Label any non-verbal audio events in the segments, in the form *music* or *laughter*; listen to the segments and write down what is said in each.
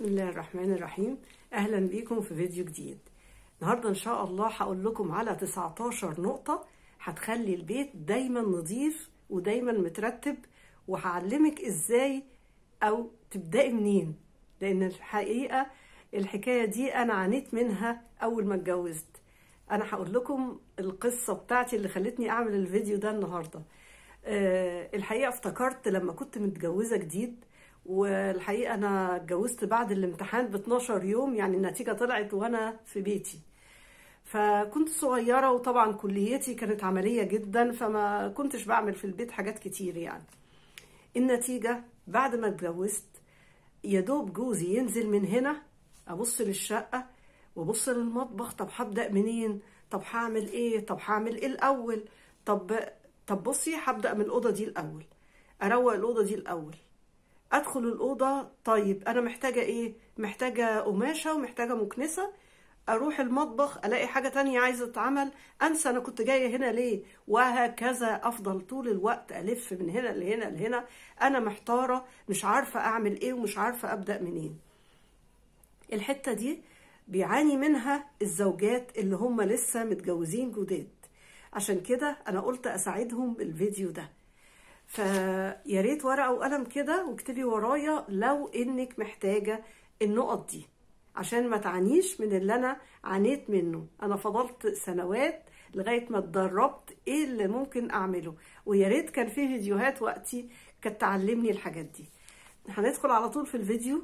بسم الله الرحمن الرحيم. أهلا بيكم في فيديو جديد. النهارده إن شاء الله هقول لكم على 19 نقطة هتخلي البيت دايما نظيف ودايما مترتب وهعلمك إزاي أو تبدأي منين. لأن الحقيقة الحكاية دي أنا عانيت منها أول ما اتجوزت. أنا هقول لكم القصة بتاعتي اللي خلتني أعمل الفيديو ده النهاردة. أه الحقيقة افتكرت لما كنت متجوزة جديد والحقيقة أنا اتجوزت بعد الامتحان ب 12 يوم يعني النتيجة طلعت وأنا في بيتي. فكنت صغيرة وطبعا كليتي كانت عملية جدا فما كنتش بعمل في البيت حاجات كتير يعني. النتيجة بعد ما اتجوزت يا دوب جوزي ينزل من هنا أبص للشقة وأبص للمطبخ طب هبدأ منين؟ طب هعمل إيه؟ طب هعمل إيه الأول؟ طب طب بصي هبدأ من الأوضة دي الأول. أروق الأوضة دي الأول. أدخل الأوضة. طيب أنا محتاجة إيه؟ محتاجة قماشة ومحتاجة مكنسة. أروح المطبخ ألاقي حاجة تانية عايزة تتعمل. أنسى أنا كنت جاية هنا ليه؟ وهكذا أفضل طول الوقت ألف من هنا لهنا لهنا. أنا محتارة مش عارفة أعمل إيه ومش عارفة أبدأ منين. الحتة دي بيعاني منها الزوجات اللي هم لسه متجوزين جداد. عشان كده أنا قلت أساعدهم بالفيديو ده. فيا ريت ورقة وقلم كده واكتبي ورايا لو إنك محتاجة النقط دي عشان ما تعانيش من اللي أنا عانيت منه. أنا فضلت سنوات لغاية ما اتدربت إيه اللي ممكن أعمله. ويا ريت كان في فيديوهات وقتي كانت تعلمني الحاجات دي. هندخل على طول في الفيديو.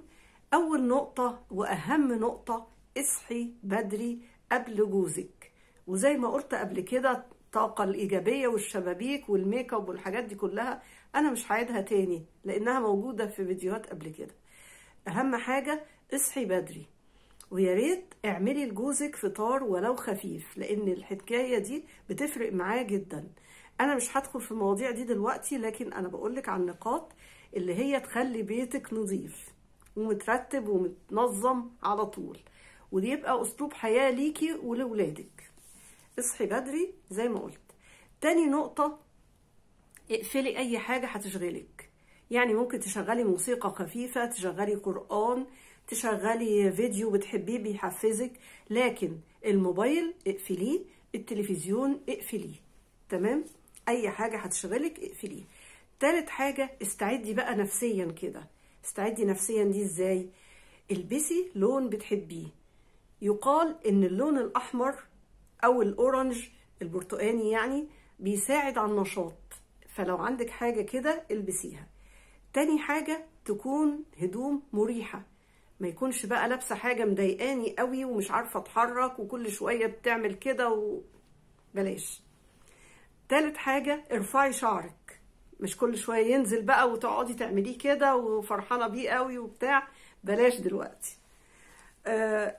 أول نقطة وأهم نقطة اصحي بدري قبل جوزك. وزي ما قلت قبل كده الطاقة الإيجابية والشبابيك والميك أب والحاجات دي كلها أنا مش هعيدها تاني لأنها موجودة في فيديوهات قبل كده. أهم حاجة اصحي بدري ويا ريت اعملي لجوزك فطار ولو خفيف لأن الحكاية دي بتفرق معاه جدا. أنا مش هدخل في المواضيع دي دلوقتي لكن أنا بقولك عن نقاط اللي هي تخلي بيتك نظيف ومترتب ومتنظم على طول. ودي يبقى أسلوب حياة ليكي ولولادك. اصحي بدري زي ما قلت. تاني نقطة اقفلي أي حاجة هتشغلك. يعني ممكن تشغلي موسيقى خفيفة تشغلي قرآن تشغلي فيديو بتحبيه بيحفزك. لكن الموبايل اقفليه التلفزيون اقفليه. تمام؟ أي حاجة هتشغلك اقفليه. تالت حاجة استعدي بقى نفسيا كده. استعدي نفسيا دي إزاي؟ البسي لون بتحبيه. يقال إن اللون الأحمر أو الاورنج البرتقاني يعني بيساعد على النشاط. فلو عندك حاجة كده البسيها. تاني حاجة تكون هدوم مريحة. ما يكونش بقى لابسة حاجة مضايقاني قوي ومش عارفة أتحرك وكل شوية بتعمل كده و... بلاش. تالت حاجة ارفعي شعرك. مش كل شوية ينزل بقى وتقعدي تعمليه كده وفرحانة بيه قوي وبتاع. بلاش دلوقتي. آه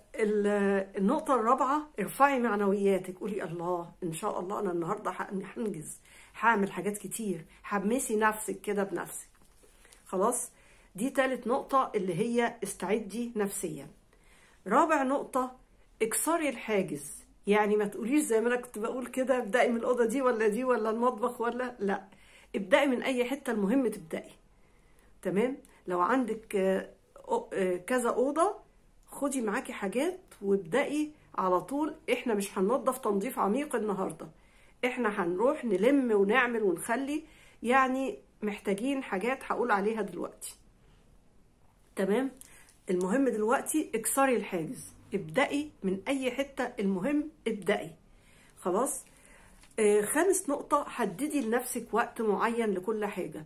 النقطة الرابعة ارفعي معنوياتك. قولي الله إن شاء الله أنا النهاردة هنجز هعمل حاجات كتير. حمسي نفسك كده بنفسك. خلاص؟ دي تالت نقطة اللي هي استعدي نفسيا. رابع نقطة اكسري الحاجز. يعني ما تقوليش زي ما أنا كنت بقول كده ابدأي من الأوضة دي ولا دي ولا المطبخ ولا لا. ابدأي من أي حتة المهم تبدأي. تمام؟ لو عندك كذا أوضة خدي معاكي حاجات وابدأي على طول. إحنا مش هننضف تنظيف عميق النهارده. إحنا هنروح نلم ونعمل ونخلي. يعني محتاجين حاجات هقول عليها دلوقتي. تمام؟ المهم دلوقتي اكسري الحاجز. ابدأي من أي حتة المهم ابدأي. خلاص؟ آه خامس نقطة حددي لنفسك وقت معين لكل حاجة.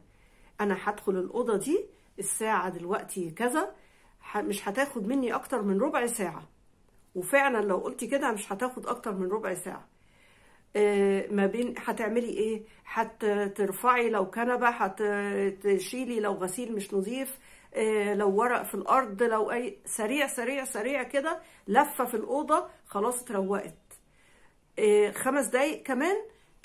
أنا هدخل الأوضة دي الساعة دلوقتي كذا. مش هتاخد مني أكتر من ربع ساعة. وفعلا لو قلتي كده مش هتاخد أكتر من ربع ساعة. آه ما بين هتعملي إيه؟ هترفعي لو كنبة هتشيلي لو غسيل مش نظيف آه لو ورق في الأرض لو أي سريع سريع سريع كده لفة في الأوضة خلاص اتروقت. آه خمس دقايق كمان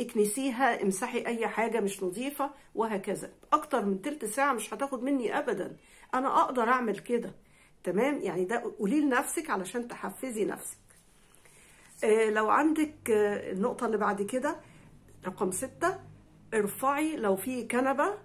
اكنسيها امسحي أي حاجة مش نظيفة وهكذا. أكتر من تلت ساعة مش هتاخد مني ابدا. أنا أقدر أعمل كده. تمام؟ يعني ده قولي لنفسك علشان تحفزي نفسك. آه لو عندك آه النقطة اللي بعد كده رقم ستة ارفعي لو في كنبة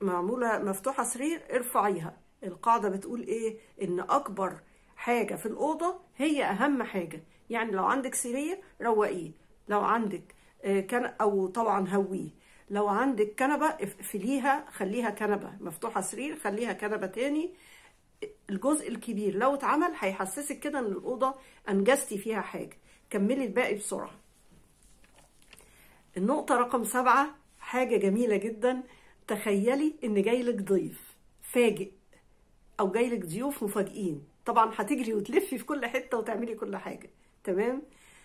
معمولة مفتوحة سرير ارفعيها. القاعدة بتقول إيه؟ إن أكبر حاجة في الأوضة هي أهم حاجة. يعني لو عندك سرير روقيه. لو عندك آه، كان أو طبعا هويه. لو عندك كنبة اقفليها خليها كنبة مفتوحة سرير خليها كنبة تاني. الجزء الكبير لو اتعمل هيحسسك كده ان الأوضة أنجزتي فيها حاجة. كملي الباقي بسرعة. النقطة رقم سبعة حاجة جميلة جدا. تخيلي إن جايلك ضيف فاجئ أو جايلك ضيوف مفاجئين. طبعا هتجري وتلفي في كل حتة وتعملي كل حاجة. تمام؟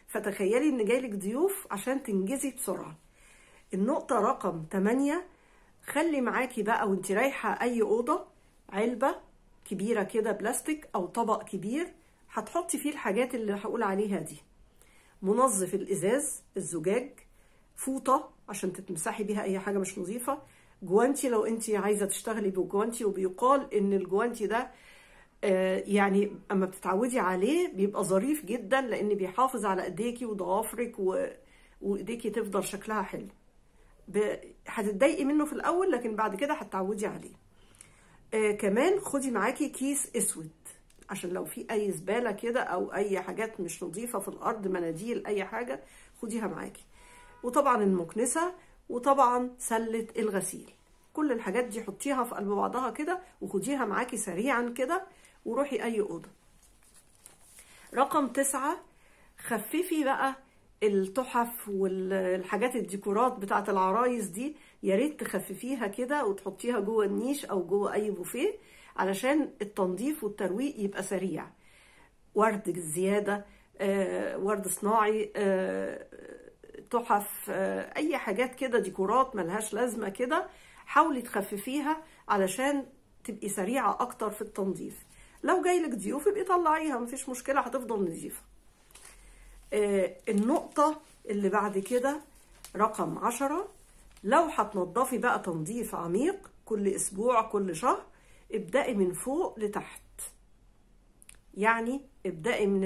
فتخيلي إن جايلك ضيوف عشان تنجزي بسرعة. النقطة رقم 8 خلي معاكي بقى وانت رايحة أي أوضة علبة كبيرة كده بلاستيك أو طبق كبير هتحطي فيه الحاجات اللي هقول عليها دي منظف الإزاز الزجاج فوطة عشان تتمسحي بيها أي حاجة مش نظيفة جوانتي لو أنت عايزة تشتغلي بجوانتي وبيقال إن الجوانتي ده آه، يعني أما بتتعودي عليه بيبقى ظريف جدا لأن بيحافظ على إيديكي وضوافرك. وإيديكي تفضل شكلها حلو. هتتضايقي منه في الأول لكن بعد كده هتتعودي عليه آه كمان خدي معاكي كيس أسود عشان لو في أي زبالة كده أو أي حاجات مش نظيفة في الأرض مناديل أي حاجة خديها معاكي. وطبعا المكنسة وطبعا سلة الغسيل. كل الحاجات دي حطيها في قلب بعضها كده وخديها معاكي سريعا كده وروحي أي أوضة. رقم تسعة خففي بقى التحف والحاجات الديكورات بتاعت العرايس دي يا ريت تخففيها كده وتحطيها جوه النيش أو جوه أي بوفيه علشان التنظيف والترويق يبقى سريع. ورد زيادة آه، ورد صناعي آه، تحف آه، أي حاجات كده ديكورات ملهاش لازمة كده حاولي تخففيها علشان تبقي سريعة أكتر في التنظيف. لو جايلك ضيوف يبقي طلعيها مفيش مشكلة هتفضل نظيفة. النقطة اللي بعد كده رقم عشرة لو هتنضفي بقى تنظيف عميق كل أسبوع كل شهر ابدأي من فوق لتحت. يعني ابدأي من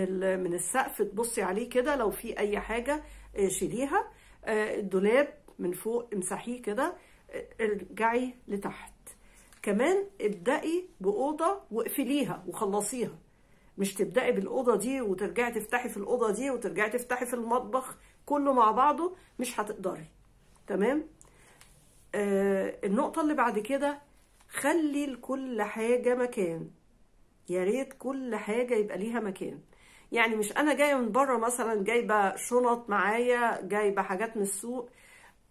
من السقف تبصي عليه كده لو في أي حاجة آه، شيليها. آه، الدولاب من فوق امسحيه كده آه، ارجعي لتحت. كمان ابدأي بأوضة واقفليها وخلصيها. مش تبدأي بالأوضة دي وترجعي تفتحي في الأوضة دي وترجعي تفتحي في المطبخ كله مع بعضه مش هتقدري. تمام؟ آه النقطة اللي بعد كده خلي لكل حاجة مكان. يا ريت كل حاجة يبقى ليها مكان. يعني مش أنا جاية من بره مثلا جايبة شنط معايا جايبة حاجات من السوق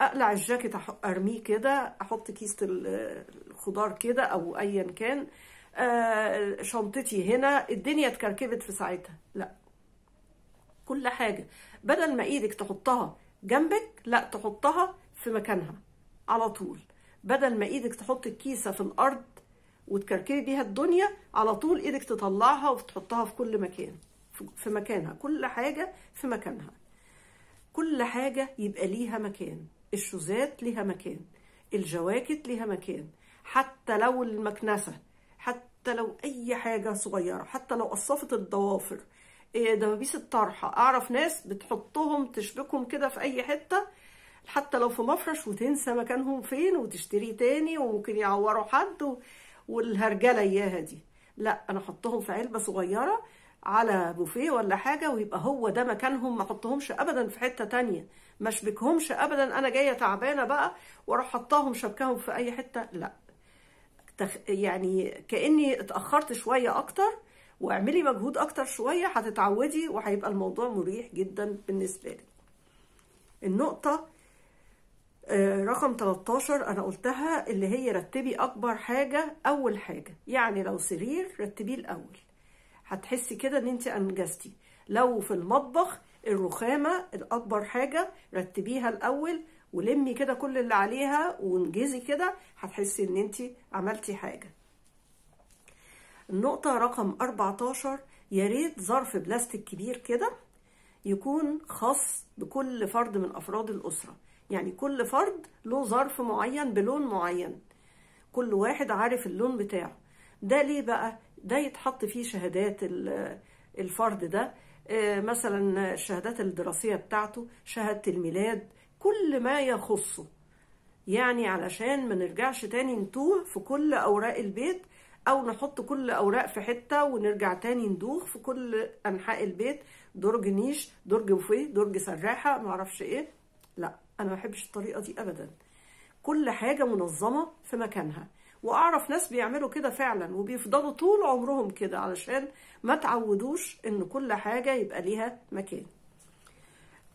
أقلع الجاكيت أرميه كده أحط كيسة ال- الخضار كده أو ايا كان. آه، شنطتي هنا الدنيا اتكركبت في ساعتها. لا. كل حاجة. بدل ما إيدك تحطها جنبك لا تحطها في مكانها. على طول. بدل ما إيدك تحط الكيسة في الأرض وتكركبي بيها الدنيا على طول إيدك تطلعها وتحطها في كل مكان في- مكانها. كل حاجة في مكانها. كل حاجة يبقى ليها مكان. الشوزات ليها مكان. الجواكت ليها مكان. حتى لو المكنسة حتى لو أي حاجة صغيرة حتى لو قصافة الضوافر إيه، دبابيس الطرحة. أعرف ناس بتحطهم تشبكهم كده في أي حتة حتى لو في مفرش وتنسى مكانهم فين وتشتري تاني وممكن يعوروا حد و... والهرجلة إياها دي. لا أنا أحطهم في علبة صغيرة على بوفيه ولا حاجة ويبقى هو ده مكانهم ما أحطهمش ابدا في حتة تانية. ما أشبكهمش ابدا أنا جاية تعبانة بقى وأروح حطاهم شبكهم في أي حتة. لا. يعني كأني اتأخرت شوية أكتر واعملي مجهود أكتر شوية هتتعودي وهيبقى الموضوع مريح جدا بالنسبة لك النقطة رقم 13 أنا قلتها اللي هي رتبي أكبر حاجة أول حاجة. يعني لو سرير رتبيه الأول. هتحسي كده إن انت أنجزتي. لو في المطبخ الرخامة الأكبر حاجة رتبيها الأول ولمي كده كل اللي عليها وانجزي كده هتحسي إن انت عملتي حاجة. النقطة رقم 14 يا ريت ظرف بلاستيك كبير كده يكون خاص بكل فرد من أفراد الأسرة. يعني كل فرد له ظرف معين بلون معين. كل واحد عارف اللون بتاعه. ده ليه بقى؟ ده يتحط فيه شهادات ال- الفرد ده. آه، مثلا الشهادات الدراسية بتاعته شهادة الميلاد كل ما يخصه. يعني علشان ما نرجعش تاني نتوه في كل أوراق البيت أو نحط كل أوراق في حتة ونرجع تاني ندوخ في كل أنحاء البيت. درج نيش درج بوفيه درج سراحة معرفش إيه. لا. أنا ما بحبش الطريقة دي ابدا. كل حاجة منظمة في مكانها. وأعرف ناس بيعملوا كده فعلا وبيفضلوا طول عمرهم كده علشان ما تعودوش إن كل حاجة يبقى ليها مكان.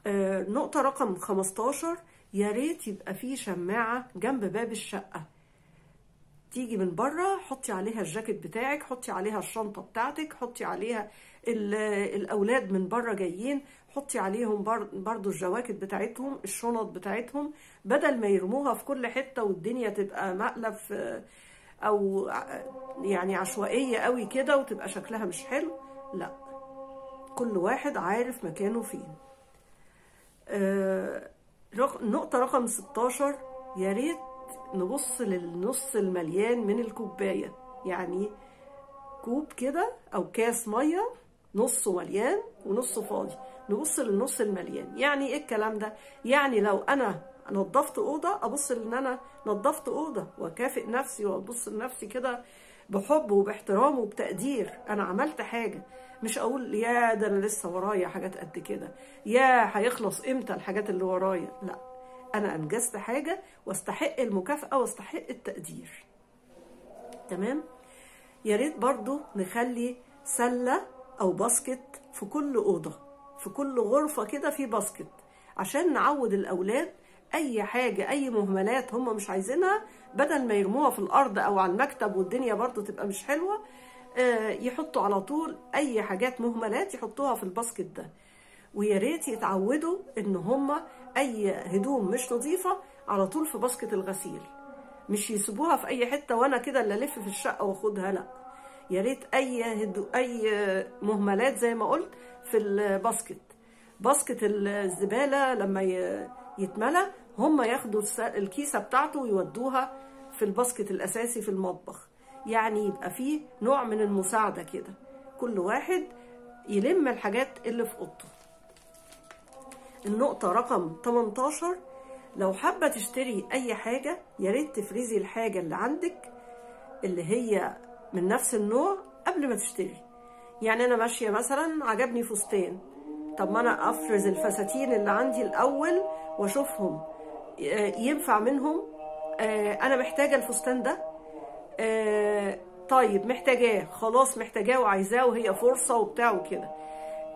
آه، نقطة رقم 15 يا ريت يبقى في شماعة جنب باب الشقة. تيجي من بره حطي عليها الجاكيت بتاعك حطي عليها الشنطة بتاعتك حطي عليها ال- الأولاد من بره جايين حطي عليهم بر- برضو الجواكت بتاعتهم الشنط بتاعتهم. بدل ما يرموها في كل حتة والدنيا تبقى مقلب ع- يعني عشوائية قوي كده وتبقى شكلها مش حلو لا. كل واحد عارف مكانه فين. آه، نقطة رقم 16 يا ريت نبص للنص المليان من الكوباية. يعني كوب كده أو كاس مية نصه مليان ونصه فاضي. نبص للنص المليان. يعني إيه الكلام ده؟ يعني لو أنا نظفت أوضة أبص إن أنا نظفت أوضة وأكافئ نفسي وأبص لنفسي كده بحب وباحترام وبتقدير. أنا عملت حاجة. مش أقول يا ده أنا لسه ورايا حاجات قد كده. يا هيخلص إمتى الحاجات اللي ورايا؟ لا. أنا أنجزت حاجة واستحق المكافأة واستحق التقدير. تمام؟ يا ريت برضو نخلي سلة أو basket في كل أوضة في كل غرفة كده في basket عشان نعود الأولاد أي حاجة أي مهملات هم مش عايزينها بدل ما يرموها في الأرض أو على المكتب والدنيا برضو تبقى مش حلوة آه، يحطوا على طول أي حاجات مهملات يحطوها في ال basket ده. ويا ريت يتعودوا إن هم أي هدوم مش نظيفة على طول في basket الغسيل. مش يسيبوها في أي حتة وأنا كده اللي ألف في الشقة وأخدها لأ. يا ريت أي هدو أي مهملات زي ما قلت في ال basket. basket الزبالة لما يتملى هم ياخدوا الكيسة بتاعته ويودوها في ال basket الأساسي في المطبخ. يعني يبقى فيه نوع من المساعدة كده. كل واحد يلم الحاجات اللي في أوضته. النقطة رقم 18 لو حابة تشتري أي حاجة يا ريت تفرزي الحاجة اللي عندك اللي هي من نفس النوع قبل ما تشتري. يعني أنا ماشية مثلا عجبني فستان. طب ما أنا أفرز الفساتين اللي عندي الأول وأشوفهم. آه، ينفع منهم؟ آه، أنا محتاجة الفستان ده. آه، طيب محتاجاه. خلاص محتاجاه وعايزاه وهي فرصة وبتاع وكده.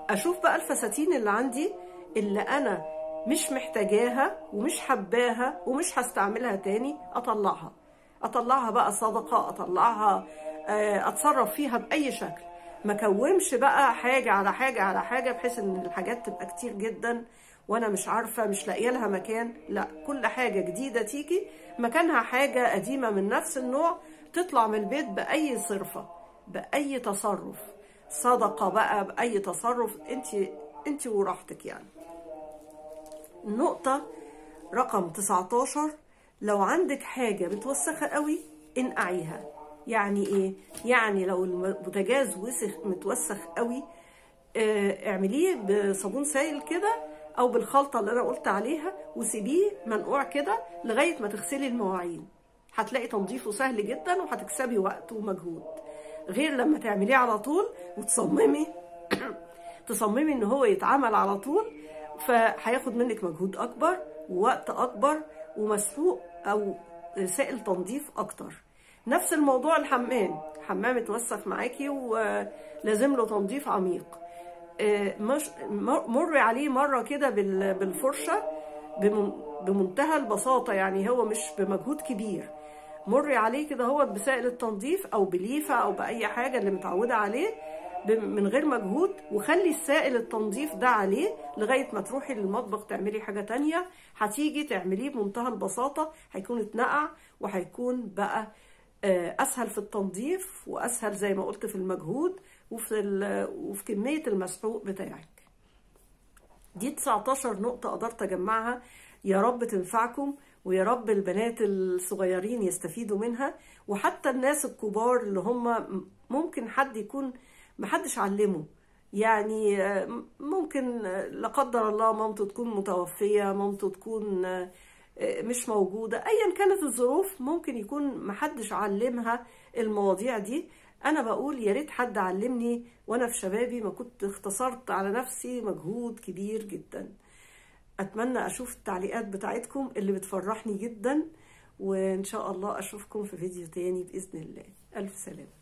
أشوف بقى الفساتين اللي عندي. اللي أنا مش محتاجاها ومش حباها ومش هستعملها تاني أطلعها. أطلعها بقى صدقة أطلعها آه، أتصرف فيها بأي شكل. ما كومش بقى حاجة على حاجة على حاجة بحيث إن الحاجات تبقى كتير جدا وأنا مش عارفة مش لاقية لها مكان. لا كل حاجة جديدة تيجي. مكانها حاجة قديمة من نفس النوع تطلع من البيت بأي صرفة بأي تصرف. صدقة بقى بأي تصرف. انت انت وراحتك يعني. النقطة رقم 19 لو عندك حاجة متوسخة قوي انقعيها. يعني إيه؟ يعني لو البوتاجاز وسخ متوسخ قوي آه، اعمليه بصابون سائل كده أو بالخلطة اللي أنا قلت عليها وسيبيه منقوع كده لغاية ما تغسلي المواعين. هتلاقي تنظيفه سهل جدا وهتكسبي وقت ومجهود. غير لما تعمليه على طول وتصممي *coughs* تصممي إن هو يتعمل على طول فهياخد منك مجهود أكبر ووقت أكبر ومسحوق أو سائل تنظيف أكتر. نفس الموضوع الحمام. حمام اتوسخ معاكي ولازم له تنظيف عميق. آه، مر عليه مرة كده بال- بالفرشة بمن- بمنتهى البساطة يعني هو مش بمجهود كبير. مري عليه كده هو بسائل التنظيف أو بليفة أو بأي حاجة اللي متعودة عليه من غير مجهود وخلي السائل التنظيف ده عليه لغاية ما تروحي للمطبخ تعملي حاجة تانية. هتيجي تعمليه بمنتهى البساطة هيكون اتنقع وهيكون بقى آه، أسهل في التنظيف وأسهل زي ما قلت في المجهود وفي وفي كمية المسحوق بتاعك. دي 19 نقطة قدرت أجمعها. يا رب تنفعكم ويا رب البنات الصغيرين يستفيدوا منها. وحتى الناس الكبار اللي هم ممكن حد يكون محدش علمه. يعني آه، ممكن آه، لا قدر الله مامته تكون متوفية مامته تكون آه، مش موجودة. أيا كانت الظروف ممكن يكون محدش علمها المواضيع دي. أنا بقول يا ريت حد علمني وأنا في شبابي ما كنت اختصرت على نفسي مجهود كبير جدا. أتمنى أشوف التعليقات بتاعتكم اللي بتفرحني جدا وإن شاء الله أشوفكم في فيديو تاني بإذن الله. ألف سلامة.